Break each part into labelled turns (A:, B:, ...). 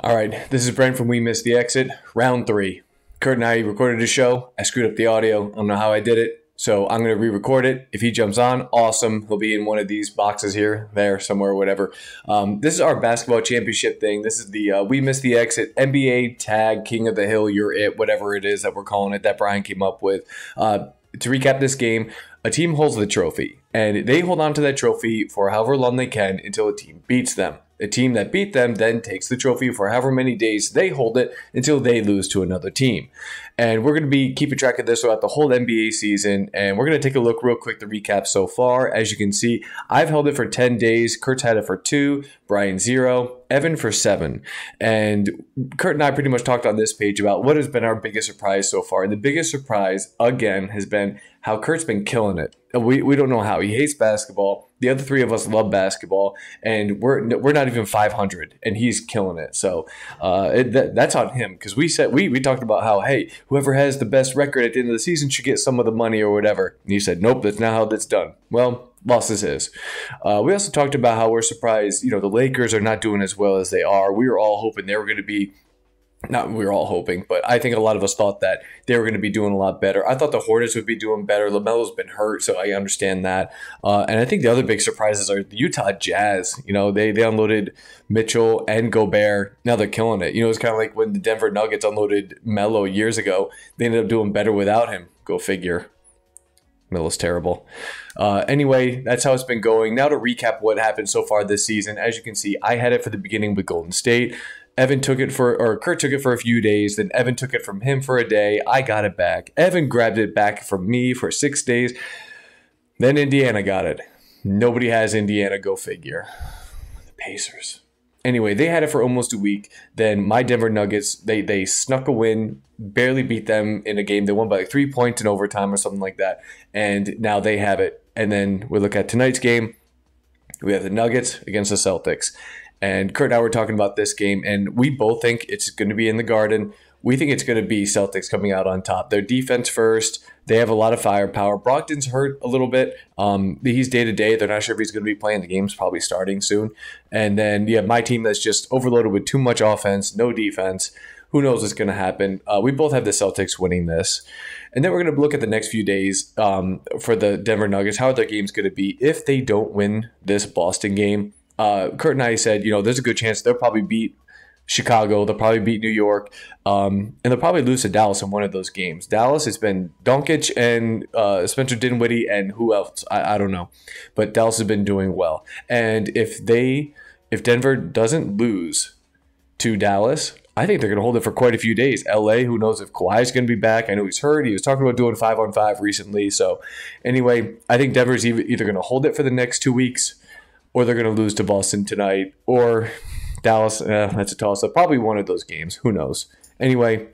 A: All right, this is Brent from We Missed the Exit, round three. Kurt and I recorded a show. I screwed up the audio. I don't know how I did it. So I'm going to re-record it. If he jumps on, awesome. He'll be in one of these boxes here, there, somewhere, whatever. Um, this is our basketball championship thing. This is the uh, We Missed the Exit NBA tag King of the Hill. You're it, whatever it is that we're calling it that Brian came up with. Uh, to recap this game, a team holds the trophy, and they hold on to that trophy for however long they can until a team beats them. The team that beat them then takes the trophy for however many days they hold it until they lose to another team. And we're going to be keeping track of this throughout the whole NBA season. And we're going to take a look real quick the recap so far. As you can see, I've held it for 10 days. Kurt's had it for two, Brian zero, Evan for seven. And Kurt and I pretty much talked on this page about what has been our biggest surprise so far. And the biggest surprise, again, has been how Kurt's been killing it. We, we don't know how. He hates basketball. The other three of us love basketball, and we're we're not even 500, and he's killing it. So uh, it, that, that's on him because we said we we talked about how hey, whoever has the best record at the end of the season should get some of the money or whatever. And he said, nope, that's not how that's done. Well, losses is. Uh, we also talked about how we're surprised, you know, the Lakers are not doing as well as they are. We were all hoping they were going to be not we were all hoping, but I think a lot of us thought that they were going to be doing a lot better. I thought the Hornets would be doing better. Lamelo's been hurt, so I understand that. Uh, and I think the other big surprises are the Utah Jazz. You know, they they unloaded Mitchell and Gobert. Now they're killing it. You know, it's kind of like when the Denver Nuggets unloaded Melo years ago. They ended up doing better without him. Go figure. Melo's terrible. Uh, anyway, that's how it's been going. Now to recap what happened so far this season. As you can see, I had it for the beginning with Golden State. Evan took it for, or Kurt took it for a few days. Then Evan took it from him for a day. I got it back. Evan grabbed it back from me for six days. Then Indiana got it. Nobody has Indiana. Go figure. The Pacers. Anyway, they had it for almost a week. Then my Denver Nuggets, they they snuck a win, barely beat them in a game. They won by like three points in overtime or something like that. And now they have it. And then we look at tonight's game. We have the Nuggets against the Celtics. And Kurt and I were talking about this game, and we both think it's going to be in the Garden. We think it's going to be Celtics coming out on top. Their defense first. They have a lot of firepower. Brogdon's hurt a little bit. Um, he's day to day. They're not sure if he's going to be playing. The game's probably starting soon. And then you have my team that's just overloaded with too much offense, no defense. Who knows what's going to happen? Uh, we both have the Celtics winning this. And then we're going to look at the next few days um, for the Denver Nuggets. How are their games going to be if they don't win this Boston game? Uh, Kurt and I said, you know, there's a good chance they'll probably beat Chicago. They'll probably beat New York, um, and they'll probably lose to Dallas in one of those games. Dallas has been Doncic and uh, Spencer Dinwiddie, and who else? I, I don't know, but Dallas has been doing well. And if they, if Denver doesn't lose to Dallas, I think they're going to hold it for quite a few days. LA, who knows if Kawhi is going to be back? I know he's hurt. He was talking about doing five on five recently. So, anyway, I think Denver's either going to hold it for the next two weeks or they're going to lose to Boston tonight, or Dallas. Eh, that's a toss up. Probably one of those games. Who knows? Anyway,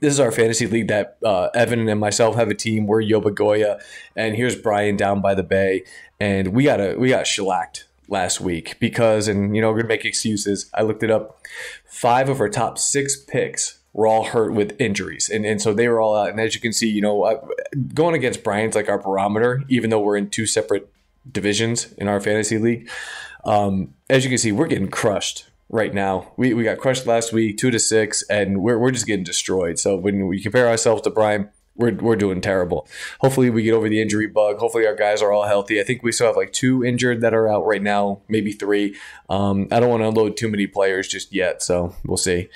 A: this is our fantasy league that uh, Evan and myself have a team. We're Yoba Goya, and here's Brian down by the bay, and we got a we got shellacked last week because, and you know, we're gonna make excuses. I looked it up. Five of our top six picks were all hurt with injuries, and and so they were all out. And as you can see, you know, going against Brian's like our barometer, even though we're in two separate divisions in our fantasy league. Um, as you can see, we're getting crushed right now. We, we got crushed last week, two to six, and we're, we're just getting destroyed. So when we compare ourselves to Brian, we're, we're doing terrible. Hopefully, we get over the injury bug. Hopefully, our guys are all healthy. I think we still have like two injured that are out right now, maybe three. Um, I don't want to unload too many players just yet, so we'll see.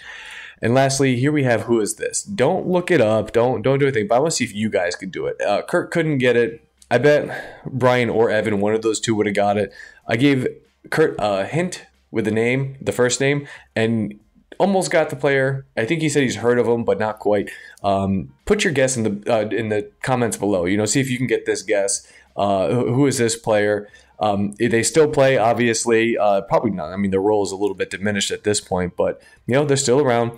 A: And lastly, here we have who is this? Don't look it up. Don't don't do anything. But I want to see if you guys could do it. Uh, Kurt couldn't get it. I bet Brian or Evan, one of those two, would have got it. I gave Kurt a hint with the name, the first name, and almost got the player. I think he said he's heard of him, but not quite. Um, put your guess in the uh, in the comments below. You know, see if you can get this guess. Uh, who is this player? Um, they still play, obviously. Uh, probably not. I mean, their role is a little bit diminished at this point, but you know they're still around.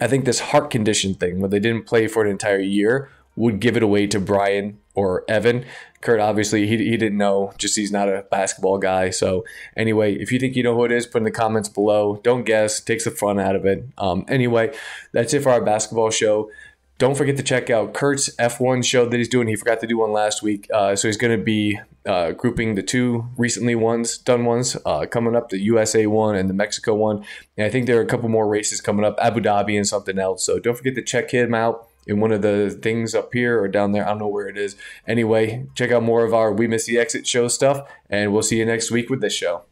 A: I think this heart condition thing, where they didn't play for an entire year, would give it away to Brian or Evan. Kurt, obviously, he, he didn't know, just he's not a basketball guy. So, anyway, if you think you know who it is, put in the comments below. Don't guess, takes the fun out of it. Um, anyway, that's it for our basketball show. Don't forget to check out Kurt's F1 show that he's doing. He forgot to do one last week. Uh, so he's going to be uh, grouping the two recently ones, done ones, uh, coming up the USA one and the Mexico one. And I think there are a couple more races coming up, Abu Dhabi and something else. So don't forget to check him out in one of the things up here or down there. I don't know where it is. Anyway, check out more of our We Miss the Exit show stuff, and we'll see you next week with this show.